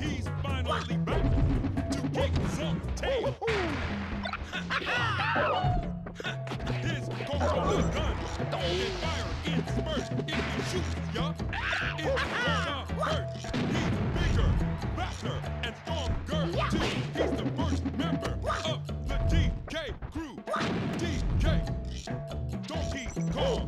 He's finally back to kick some tail. His coconut gun can fire in spurts if you shoot, ya. It's gonna hurt. He's bigger, faster, and stronger too. He's the first member of the DK crew. DK, Donkey Kong.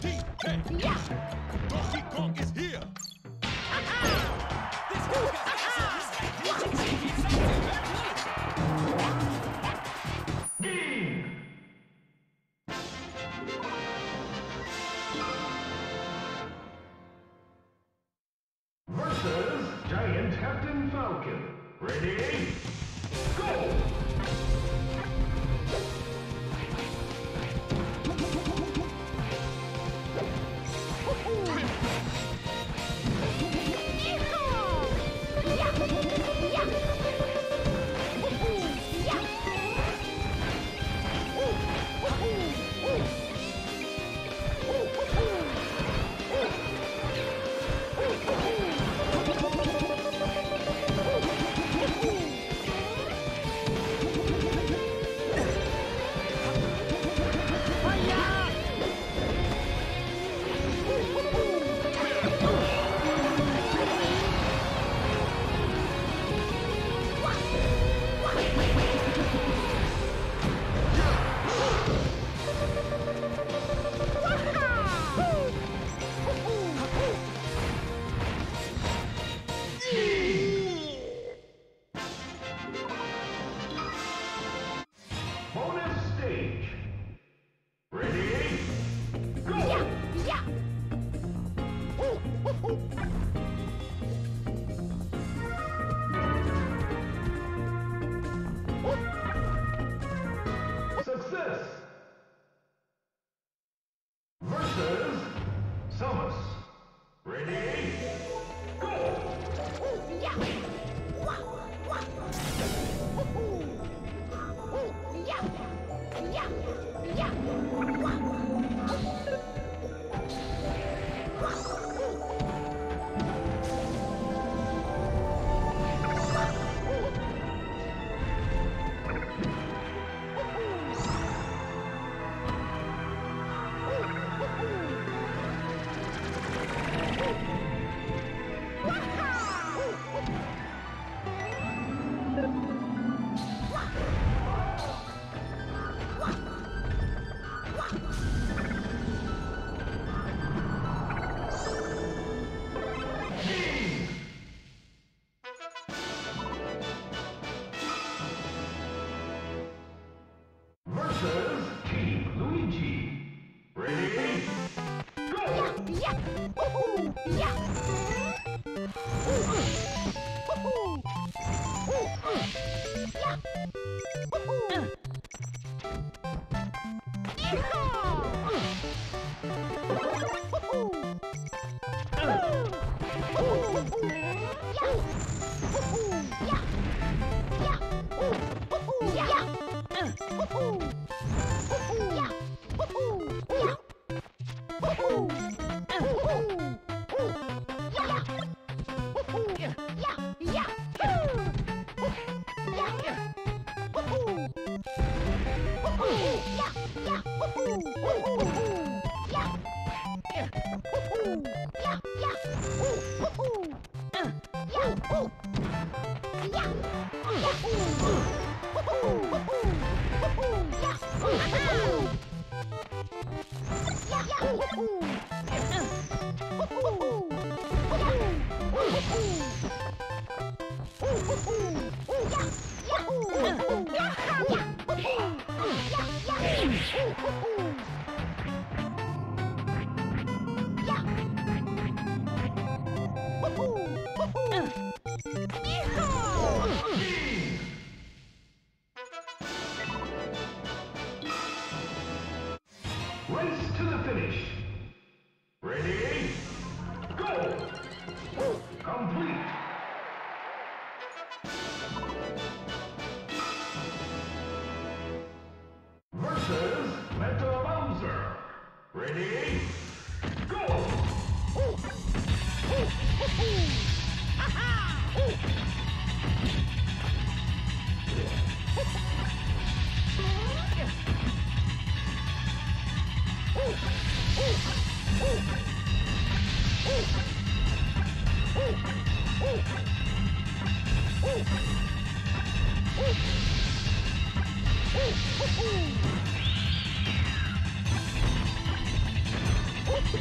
DK, Donkey Kong is here. Giant Captain Falcon. Ready? Go! Oh! Ready? Go! Yeah! Yeah! Yeah! Yeah! Race Ready? Go! Woohoo!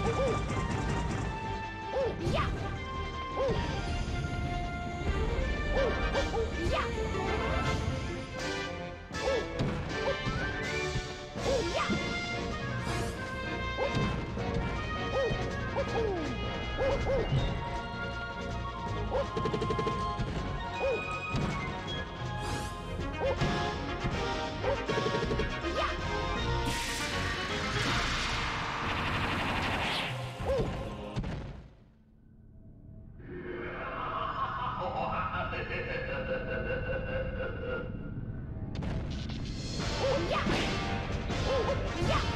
Woo! Oh, yeah!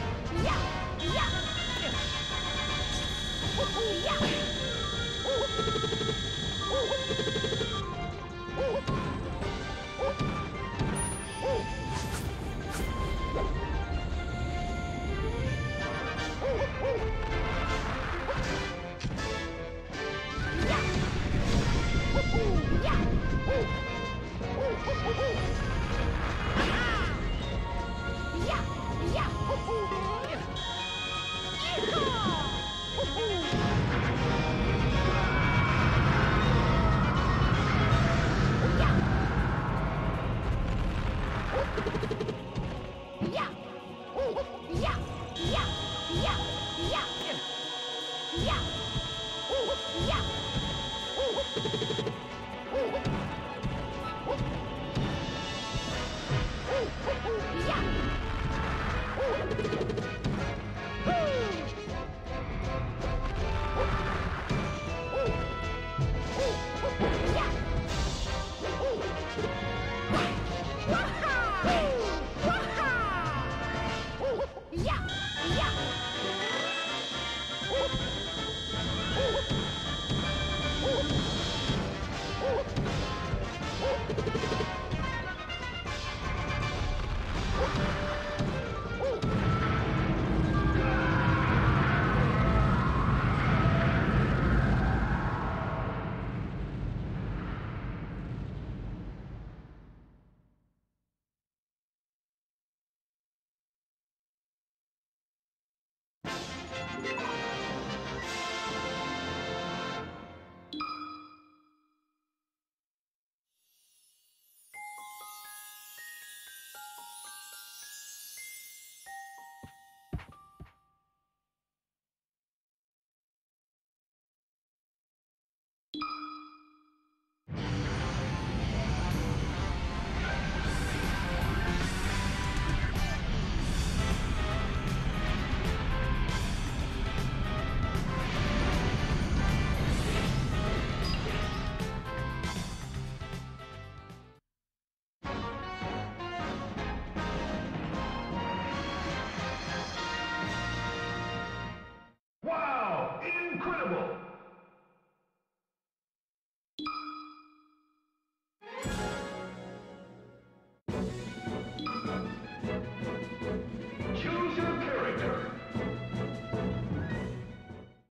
incredible